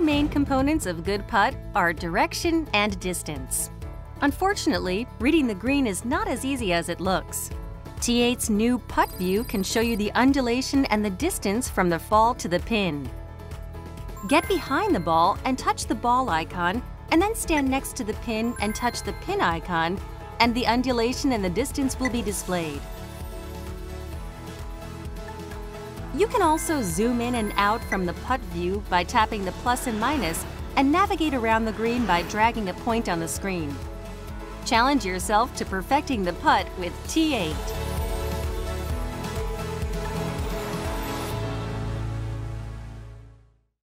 main components of good putt are direction and distance. Unfortunately, reading the green is not as easy as it looks. T8's new putt view can show you the undulation and the distance from the fall to the pin. Get behind the ball and touch the ball icon, and then stand next to the pin and touch the pin icon, and the undulation and the distance will be displayed. You can also zoom in and out from the putt view by tapping the plus and minus and navigate around the green by dragging a point on the screen. Challenge yourself to perfecting the putt with T8.